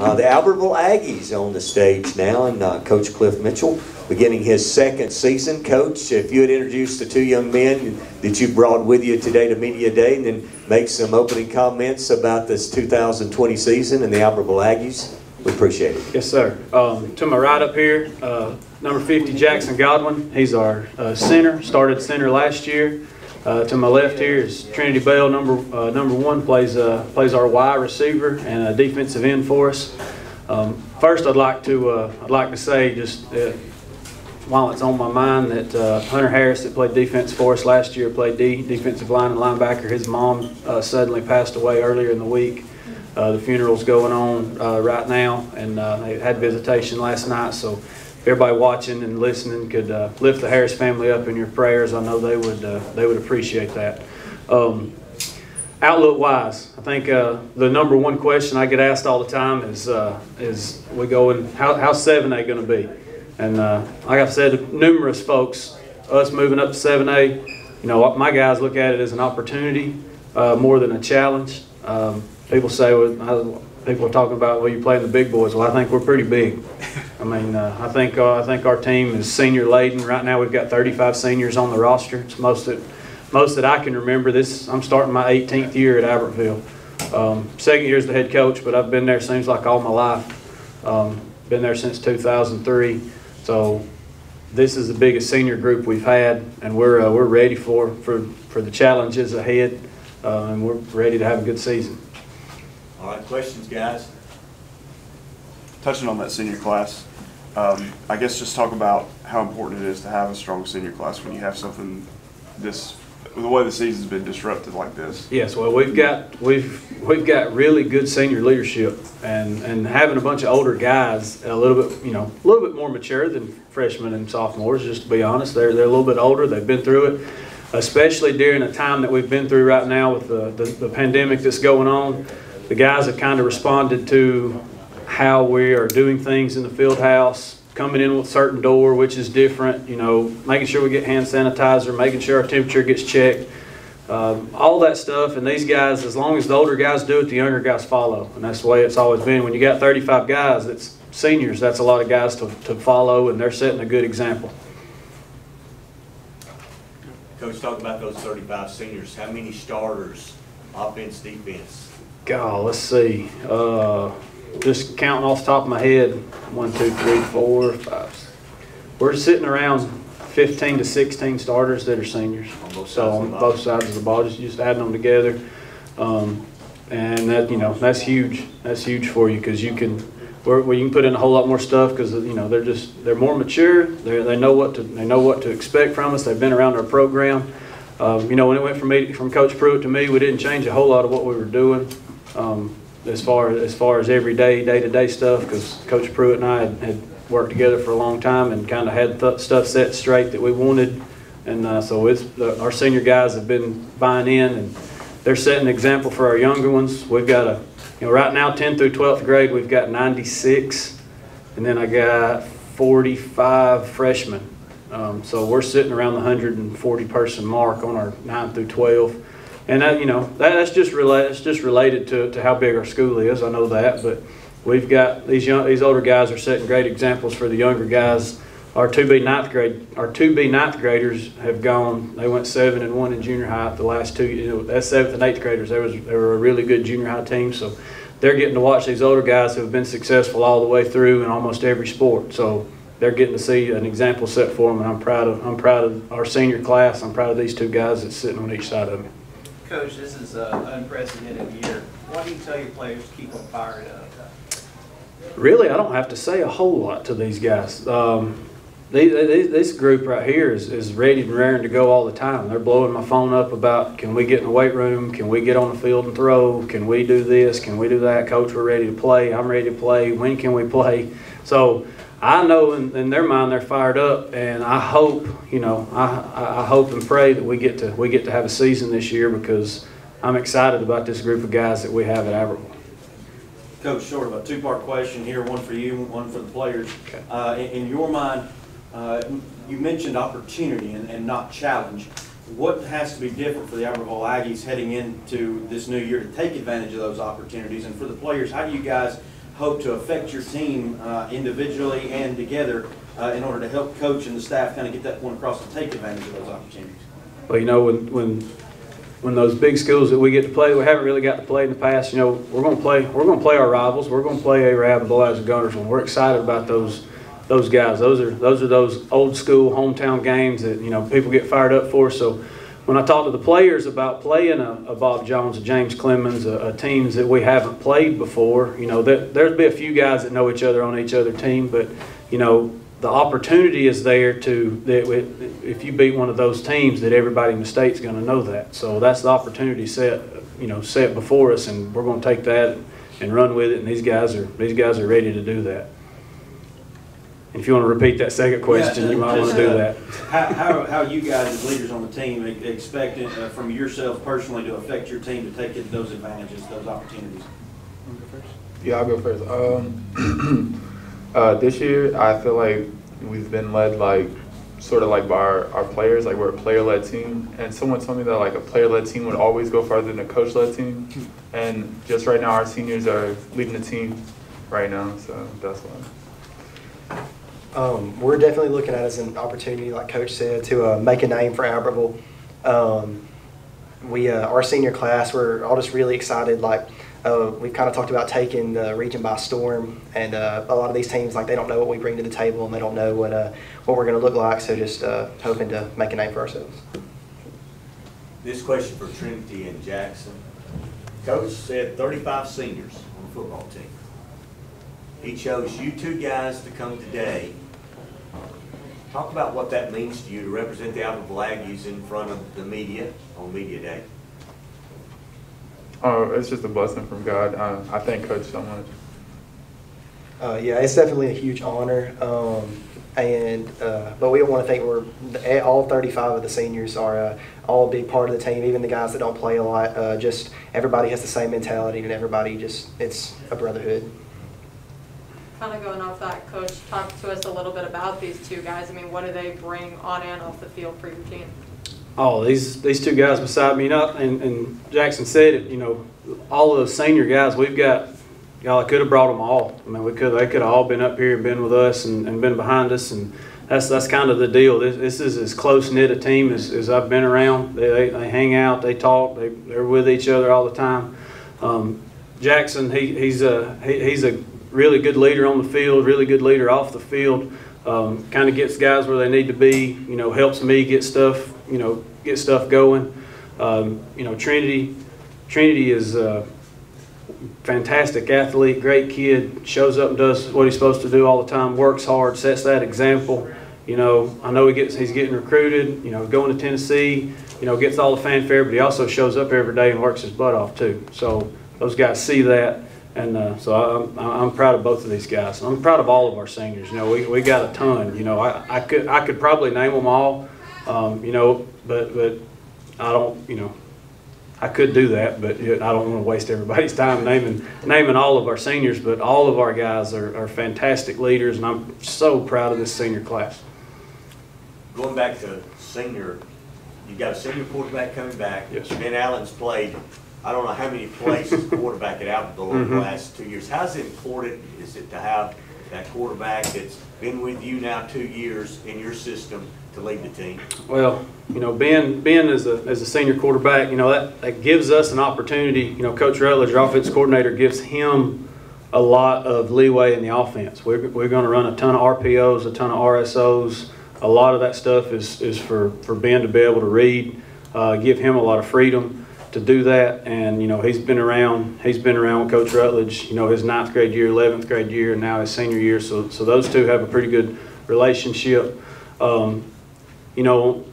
Uh, the Albertville Aggies on the stage now, and uh, Coach Cliff Mitchell beginning his second season. Coach, if you would introduce the two young men that you brought with you today to Media Day, and then make some opening comments about this 2020 season and the Albertville Aggies, we appreciate it. Yes, sir. Um, to my right up here, uh, number 50, Jackson Godwin. He's our uh, center, started center last year. Uh, to my left here is Trinity Bell, number uh, number one, plays uh, plays our wide receiver and a defensive end for us. Um, first, I'd like to uh, I'd like to say just uh, while it's on my mind that uh, Hunter Harris, that played defense for us last year, played D, defensive line and linebacker. His mom suddenly passed away earlier in the week. The funeral's going on right now, and they had visitation last night. So, everybody watching and listening could uh, lift the Harris family up in your prayers, I know they would uh, they would appreciate that. Um, outlook wise, I think uh, the number one question I get asked all the time is uh, is we going how how's seven A going to be? And uh, like I've said numerous folks, us moving up to seven A, you know, my guys look at it as an opportunity uh, more than a challenge. Um, people say, well, people are talking about, well, you playing the big boys. Well, I think we're pretty big. I mean, uh, I think uh, I think our team is senior laden. Right now, we've got 35 seniors on the roster. It's most that most that I can remember. This I'm starting my 18th year at Albertville. Um, second year as the head coach, but I've been there seems like all my life. Um, been there since 2003. So this is the biggest senior group we've had, and we're uh, we're ready for for for the challenges ahead, uh, and we're ready to have a good season. All right, questions, guys? Touching on that senior class, um, I guess just talk about how important it is to have a strong senior class when you have something this, the way the season's been disrupted like this. Yes, well, we've got we've we've got really good senior leadership, and and having a bunch of older guys, a little bit you know a little bit more mature than freshmen and sophomores. Just to be honest, they're they're a little bit older. They've been through it, especially during a time that we've been through right now with the the, the pandemic that's going on. The guys have kind of responded to how we are doing things in the field house, coming in with a certain door, which is different, you know, making sure we get hand sanitizer, making sure our temperature gets checked, um, all that stuff. And these guys, as long as the older guys do it, the younger guys follow. And that's the way it's always been. When you got 35 guys, it's seniors, that's a lot of guys to, to follow, and they're setting a good example. Coach, talk about those 35 seniors. How many starters, offense, defense? God, let's see. Uh, just counting off the top of my head, one, two, three, four, five. We're sitting around 15 to 16 starters that are seniors. On both So sides of on the both sides of the ball, just, just adding them together. Um, and that, you know, that's huge. That's huge for you because you can, where, where you can put in a whole lot more stuff because, you know, they're just, they're more mature. They they know what to, they know what to expect from us. They've been around our program. Um, you know, when it went from me, from Coach Pruitt to me, we didn't change a whole lot of what we were doing. Um, as far as far as everyday, day-to-day stuff, because Coach Pruitt and I had, had worked together for a long time and kind of had th- stuff set straight that we wanted, and uh, so it's our senior guys have been buying in and they're setting an example for our younger ones. We've got a, you know, right now 10 through 12th grade, we've got 96, and then I got 45 freshmen. Um, so we're sitting around the 140 person mark on our 9 through 12. And that, you know, that, that's just related, just related to, to how big our school is. I know that, but we've got these young, these older guys are setting great examples for the younger guys. Our 2B ninth grade, our 2B ninth graders have gone, they went seven and one in junior high the last two, you know, that's seventh and eighth graders. They was, they were a really good junior high team. So they're getting to watch these older guys who have been successful all the way through in almost every sport. So they're getting to see an example set for them, and I'm proud of, I'm proud of our senior class. I'm proud of these two guys that's sitting on each side of me. Coach, this is an unprecedented year. What do you tell your players to keep them fired up? Really, I don't have to say a whole lot to these guys. Um, they, they, this group right here is, is ready and raring to go all the time. They're blowing my phone up about, can we get in the weight room? Can we get on the field and throw? Can we do this? Can we do that? Coach, we're ready to play. I'm ready to play. When can we play? So I know in, in their mind they're fired up, and I hope, you know, I, I hope and pray that we get to we get to have a season this year because I'm excited about this group of guys that we have at Albertville. Coach, sort of a two-part question here, one for you, one for the players. Okay. Uh, in, in your mind, uh, you mentioned opportunity and, and not challenge. What has to be different for the Albertville Aggies heading into this new year to take advantage of those opportunities? And for the players, how do you guys hope to affect your team uh, individually and together uh, in order to help coach and the staff kind of get that point across and take advantage of those opportunities? Well, you know, when, when, when those big schools that we get to play, we haven't really got to play in the past, you know, we're gonna play, we're gonna play our rivals, we're gonna play Arab and Boaz and Gunners, and we're excited about those, those guys. Those are, those are those old school hometown games that, you know, people get fired up for, so when I talk to the players about playing a, a Bob Jones, a James Clemens, a, a teams that we haven't played before, you know, there, there'd be a few guys that know each other on each other team, but, you know, the opportunity is there to, that if you beat one of those teams, that everybody in the state's gonna know that. So that's the opportunity set, you know, set before us, and we're gonna take that and run with it, and these guys are, these guys are ready to do that. If you wanna repeat that second question, you might wanna just, do uh, that. How, how, how you guys as leaders on the team expect it uh, from yourself personally to affect your team to take it- those advantages, those opportunities? Yeah, I'll go first. Um, uh, this year, I feel like we've been led like sort of like by our, our players, like we're a player-led team. And someone told me that like a player-led team would always go farther than a coach-led team. And just right now, our seniors are leading the team right now, so that's why. Um, we're definitely looking at it as an opportunity, like Coach said, to uh, make a name for Albertville. Um, we, uh, our senior class, we're all just really excited. Like uh, we've kind of talked about taking the region by storm, and uh, a lot of these teams, like they don't know what we bring to the table, and they don't know what uh, what we're going to look like. So just uh, hoping to make a name for ourselves. This question for Trinity and Jackson. Coach said thirty-five seniors on the football team. He chose you two guys to come today. Talk about what that means to you to represent the Albertville Aggies in front of the media on media day. Oh, it's just a blessing from God. Uh, I thank Coach so much. Uh, yeah, it's definitely a huge honor. Um, and uh, but we want to think we're all 35 of the seniors are uh, all a big part of the team. Even the guys that don't play a lot, uh, just everybody has the same mentality, and everybody just it's a brotherhood. Kind of going off that, Coach, talk to us a little bit about these two guys. I mean, what do they bring on and off the field for your team? Oh, these, these two guys beside me, know, and, and Jackson said it, you know, all of those senior guys, we've got, y'all, I could have brought them all. I mean, we could, they could have all been up here and been with us and, and been behind us, and that's, that's kind of the deal. This, this is as close-knit a team as, as I've been around. They, they, they hang out, they talk, they, they're with each other all the time. Um, Jackson, he, he's a, he, he's a really good leader on the field, really good leader off the field. Um, kind of gets guys where they need to be, you know, helps me get stuff, you know, get stuff going. Um, you know, Trinity, Trinity is a fantastic athlete, great kid, shows up and does what he's supposed to do all the time, works hard, sets that example. You know, I know he gets, he's getting recruited, you know, going to Tennessee, you know, gets all the fanfare, but he also shows up every day and works his butt off too. So those guys see that. And uh, so I'm, I'm proud of both of these guys. I'm proud of all of our seniors. You know, we, we got a ton. You know, I, I could I could probably name them all. Um, you know, but but I don't. You know, I could do that, but I don't want to waste everybody's time naming naming all of our seniors. But all of our guys are, are fantastic leaders, and I'm so proud of this senior class. Going back to senior, you got a senior quarterback coming back. Yes. Ben Allen's played, I don't know how many plays as quarterback at Albertville over the Mhm. last two years. How's it important is it to have that quarterback that's been with you now two years in your system to lead the team? Well, you know, Ben, Ben as a, as a senior quarterback, you know, that, that gives us an opportunity, you know, Coach Rutledge, our offense coordinator, gives him a lot of leeway in the offense. We're, we're gonna run a ton of RPOs, a ton of RSOs. A lot of that stuff is, is for, for Ben to be able to read, uh, give him a lot of freedom to do that. And, you know, he's been around, he's been around with Coach Rutledge, you know, his ninth grade year, 11th grade year, and now his senior year. So, so those two have a pretty good relationship. Um, you know,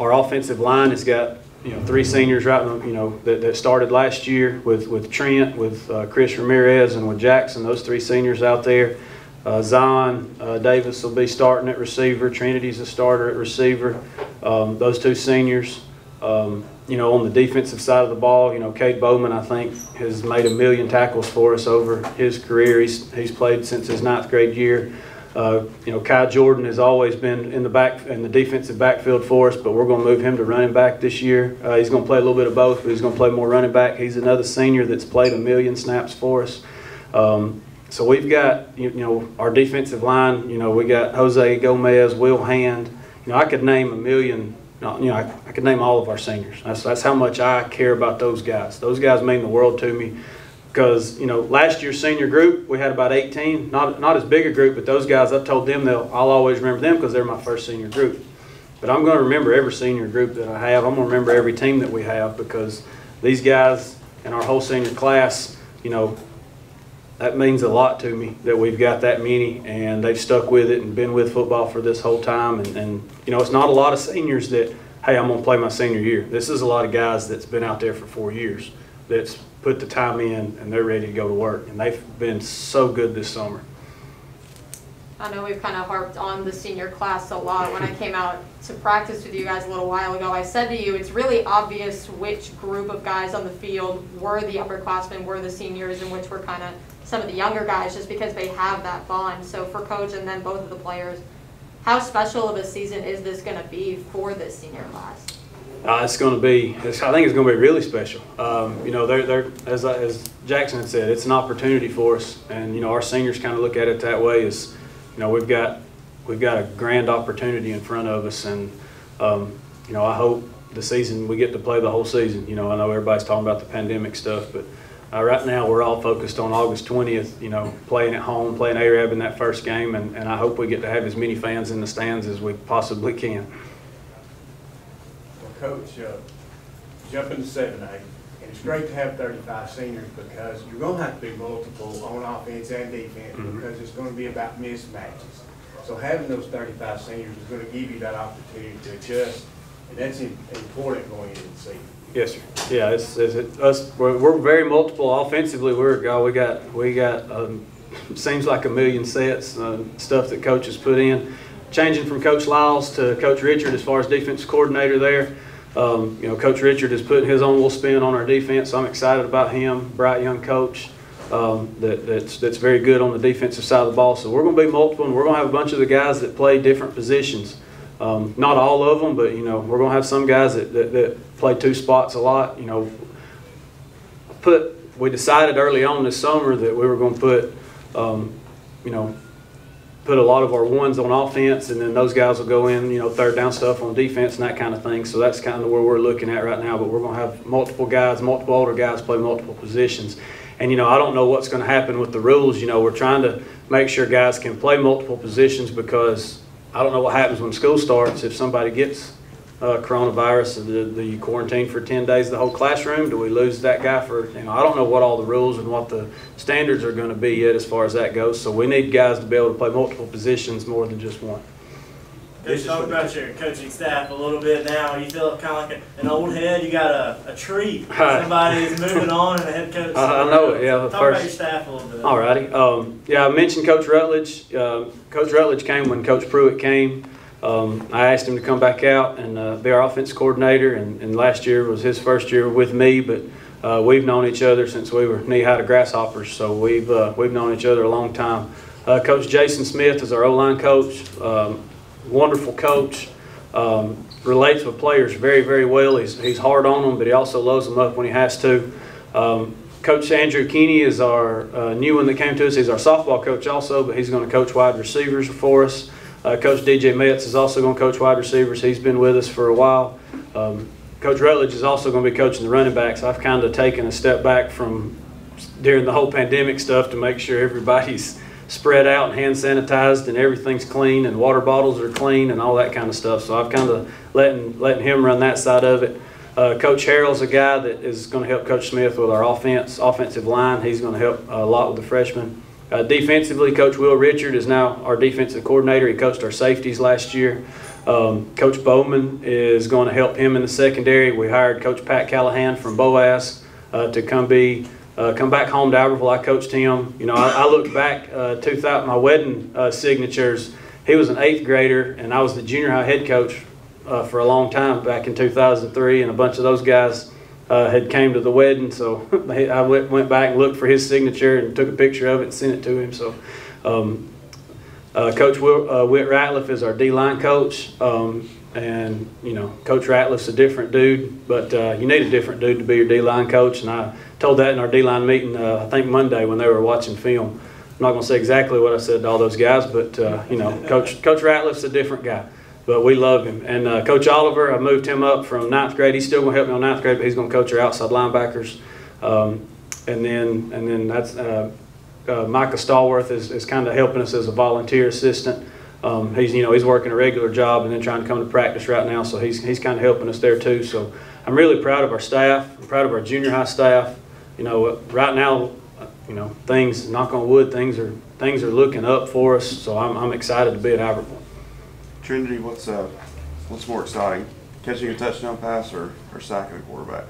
our offensive line has got, you know, three seniors right, you know, that, that started last year with, with Trent, with uh, Chris Ramirez, and with Jackson, those three seniors out there. Uh, Zion uh, Davis will be starting at receiver. Trinity's a starter at receiver. Um, those two seniors. Um, you know, on the defensive side of the ball, you know, Cade Bowman, I think, has made a million tackles for us over his career. He's, he's played since his ninth grade year. Uh, you know, Kai Jordan has always been in the back in the defensive backfield for us, but we're going to move him to running back this year. Uh, he's going to play a little bit of both, but he's going to play more running back. He's another senior that's played a million snaps for us. Um, so we've got, you you know, our defensive line, you know, we got Jose Gomez, Will Hand. You know, I could name a million, Uh, you know, I, I could name all of our seniors. That's, that's how much I care about those guys. Those guys mean the world to me. Because, you know, last year's senior group, we had about 18, not, not as big a group, but those guys, I've told them they'll, I'll always remember them because they're my first senior group. But I'm going to remember every senior group that I have. I'm going to remember every team that we have because these guys and our whole senior class, you know, that means a lot to me that we've got that many and they've stuck with it and been with football for this whole time. And, and you know, it's not a lot of seniors that, hey, I'm going to play my senior year. This is a lot of guys that's been out there for four years that's put the time in and they're ready to go to work. And they've been so good this summer. I know we've kind of harped on the senior class a lot. When I came out to practice with you guys a little while ago, I said to you, it's really obvious which group of guys on the field were the upperclassmen, were the seniors, and which were kind of some of the younger guys, just because they have that bond. So for coach and then both of the players, how special of a season is this going to be for this senior class? Uh, it's going to be, I think it's going to be really special. Um, you know, they're, they're, as, as Jackson had said, it's an opportunity for us. And, you know, our seniors kind of look at it that way as, you know, we've got, we've got a grand opportunity in front of us. And, um, you know, I hope the season, we get to play the whole season. You know, I know everybody's talking about the pandemic stuff, but uh, right now we're all focused on August 20th, you know, playing at home, playing Arab in that first game. And, and I hope we get to have as many fans in the stands as we possibly can. Well, Coach, uh, jump into seven A, and it's great to have thirty-five seniors because you're gonna have to be multiple on offense and defense Mhm. because it's gonna be about mismatches. So having those thirty-five seniors is gonna give you that opportunity to adjust, and that's important going into the season. Yes, sir. Yeah, it's, it's it- us, we're, we're very multiple offensively. We're, God, we got, we got, um, seems like a million sets, uh, stuff that coaches put in. Changing from Coach Lyles to Coach Richard as far as defense coordinator there. Um, you know, Coach Richard is putting his own little spin on our defense, so I'm excited about him, bright young coach. Um, that, that's, that's very good on the defensive side of the ball. So we're going to be multiple, and we're going to have a bunch of the guys that play different positions. Um, not all of them, but you know, we're going to have some guys that, that, that play two spots a lot. You know, put we decided early on this summer that we were going to put, um, you know, put a lot of our ones on offense, and then those guys will go in, you know, third down stuff on defense and that kind of thing. So that's kind of where we're looking at right now. But we're going to have multiple guys, multiple older guys play multiple positions. And you know, I don't know what's going to happen with the rules. You know, we're trying to make sure guys can play multiple positions because I don't know what happens when school starts if somebody gets uh, coronavirus. Do do you quarantine for 10 days the whole classroom? Do we lose that guy for, you know, I don't know what all the rules and what the standards are going to be yet as far as that goes. So we need guys to be able to play multiple positions more than just one. Coach, talk about your coaching staff a little bit now. You feel kind of like an old head. You got a, a tree. Somebody is moving on, and the head coach. I- I know it, yeah, the Talk about your staff a little bit. All righty. Um, yeah, I mentioned Coach Rutledge. Um Coach Rutledge came when Coach Pruitt came. Um, I asked him to come back out and uh, be our offense coordinator, and, and last year was his first year with me, but uh, we've known each other since we were knee-high to grasshoppers, so we've, uh, we've known each other a long time. Uh, coach Jason Smith is our O-line coach, um, wonderful coach, um, relates with players very, very well. He's, he's hard on them, but he also loves them up when he has to. Um, Coach Andrew Keeney is our uh, new one that came to us. He's our softball coach also, but he's going to coach wide receivers for us. Uh, coach DJ Metz is also going to coach wide receivers. He's been with us for a while. Um, coach Rutledge is also going to be coaching the running backs. I've kind of taken a step back from during the whole pandemic stuff to make sure everybody's spread out and hand sanitized and everything's clean and water bottles are clean and all that kind of stuff. So I've kind of letting letting him run that side of it. Uh, Coach Harrell's a guy that is going to help Coach Smith with our offense, offensive line. He's going to help a lot with the freshmen. Uh, defensively, Coach Will Richard is now our defensive coordinator. He coached our safeties last year. Um, Coach Bowman is going to help him in the secondary. We hired Coach Pat Callahan from Boaz uh, to come be uh, come back home to Albertville. I coached him. You know, I, I looked back uh, 2000 my wedding uh, signatures. He was an eighth grader, and I was the junior high head coach uh, for a long time back in 2003, and a bunch of those guys uh, had came to the wedding. So I went, went back and looked for his signature and took a picture of it and sent it to him. So. Um, uh, coach Will, uh, Whit Ratliff is our D-line coach, um, and you know Coach Ratliff's a different dude, but uh, you need a different dude to be your D-line coach. And I told that in our D-line meeting, uh, I think Monday when they were watching film. I'm not gonna say exactly what I said to all those guys, but, uh, you know, Coach, Coach Ratliff's a different guy. But we love him. And uh, Coach Oliver, I moved him up from ninth grade. He's still gonna help me on ninth grade, but he's gonna coach our outside linebackers. Um, and then, and then that's, uh, uh, Micah Stallworth is, is kind of helping us as a volunteer assistant. Um, he's, you know, he's working a regular job and then trying to come to practice right now, so he's, he's kind of helping us there too. So I'm really proud of our staff. I'm proud of our junior high staff. You know, right now, you know, things, knock on wood, things are, things are looking up for us, so I'm, I'm excited to be at Albertville. Trinity, what's uh, what's more exciting, catching a touchdown pass or, or sacking a quarterback?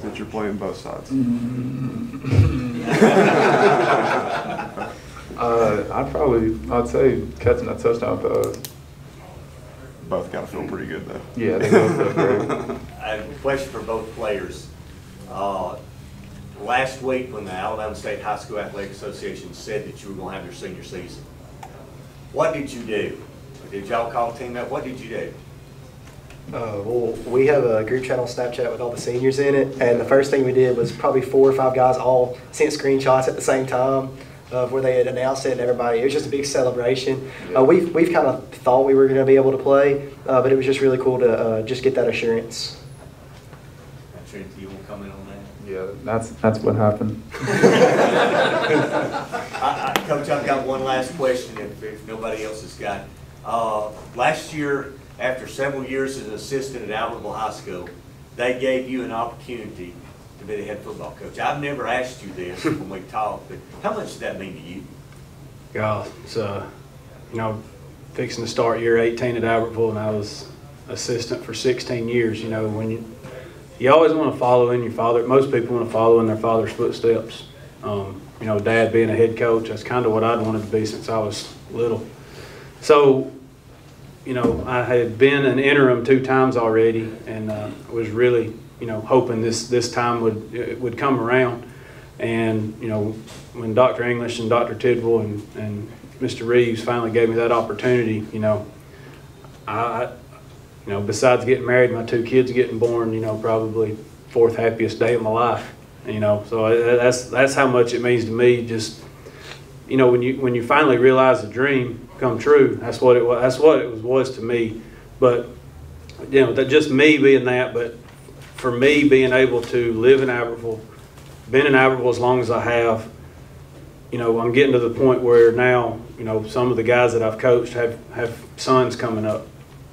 Since you're playing both sides. Uh, I'd probably, I'd say catching that touchdown pass. Both gotta feel pretty good though. Yeah, they both look great. I have a question for both players. Uh, Last week, when the Alabama State High School Athletic Association said that you were gonna have your senior season, what did you do? Did y'all call a team up? What did you do? Uh, well, we have a group chat on Snapchat with all the seniors in it, and the first thing we did was probably four or five guys all sent screenshots at the same time of where they had announced it, and everybody. It was just a big celebration. Uh, we've we've kind of thought we were going to be able to play, uh, but it was just really cool to uh, just get that assurance. Trinity, you wanna comment on that? Yeah, that's, that's what happened. I, I, Coach, I've got one last question if, if nobody else has got. Uh, last year, after several years as an assistant at Albertville High School, they gave you an opportunity to be the head football coach. I've never asked you this when we talked, but how much does that mean to you? God, it's, uh, you know, fixing to start year 18 at Albertville, and I was assistant for 16 years. You know, when you you always want to follow in your father. Most people want to follow in their father's footsteps. Um, you know, dad being a head coach, that's kind of what I'd wanted to be since I was little. So, you know, I had been an interim two times already, and uh, was really, you know, hoping this this time would would come around. And you know, when Dr. English and Dr. Tidwell and, and Mr. Reeves finally gave me that opportunity, you know, I, you know, besides getting married, my two kids getting born, you know, probably fourth happiest day of my life. You know, so I- that's that's how much it means to me. Just, you know, when you when you finally realize a dream come true, that's what it was. That's what it was was to me. But you know, that just me being that, but for me being able to live in Aberville, been in Aberville as long as I have, you know, I'm getting to the point where now, you know, some of the guys that I've coached have, have sons coming up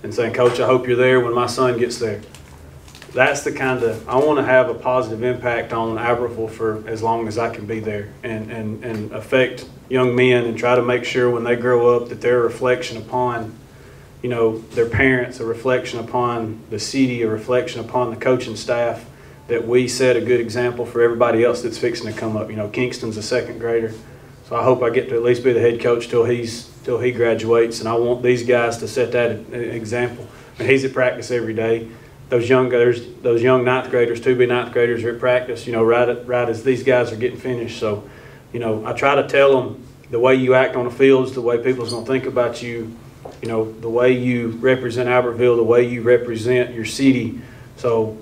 and saying, Coach, I hope you're there when my son gets there. That's the kind of, I want to have a positive impact on Aberville for as long as I can be there and, and, and affect young men and try to make sure when they grow up that they're a reflection upon you know, their parents, a reflection upon the city, a reflection upon the coaching staff, that we set a good example for everybody else that's fixing to come up. You know, Kingston's a second grader, so I hope I get to at least be the head coach till he's till he graduates, and I want these guys to set that example. I mean, he's at practice every day. Those young guys, those young ninth graders, two be ninth graders are at practice. You know, right at, right as these guys are getting finished. So, you know, I try to tell them the way you act on the field is the way people's gonna think about you you know, the way you represent Albertville, the way you represent your city. So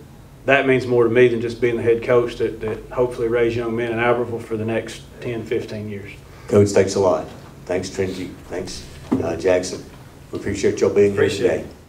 that means more to me than just being the head coach that, that hopefully raise young men in Albertville for the next 10, 15 years. Coach, thanks a lot. Thanks, Trinity. Thanks, uh, Jackson. We appreciate y'all being here Appreciate today. it.